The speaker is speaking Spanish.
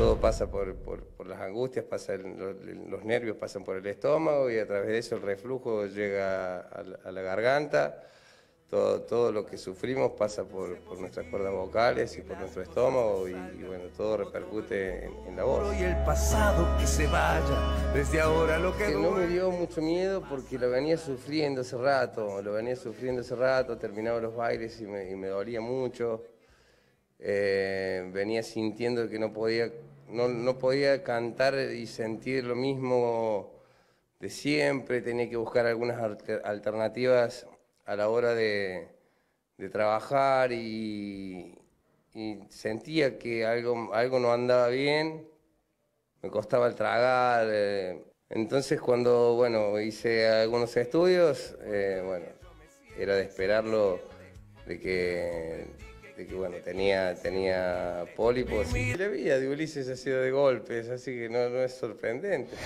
Todo pasa por, las angustias, pasa los, nervios pasan por el estómago y a través de eso el reflujo llega a la garganta todo, todo lo que sufrimos pasa por, nuestras cuerdas vocales y por nuestro estómago y, bueno, todo repercute en, la voz. Y el pasado que se vaya, desde ahora lo que... no me dio mucho miedo porque lo venía sufriendo hace rato, lo venía sufriendo hace rato, terminaba los bailes y me, dolía mucho. Eh, venía sintiendo que no podía, no, no podía cantar y sentir lo mismo de siempre, tenía que buscar algunas alternativas a la hora de, trabajar y, sentía que algo, algo no andaba bien, me costaba el tragar. Eh. entonces cuando bueno, hice algunos estudios, eh, bueno, era de esperarlo de que, bueno, tenía, tenía pólipos. La vida de Ulises ha sido de golpes, así que no, no es sorprendente.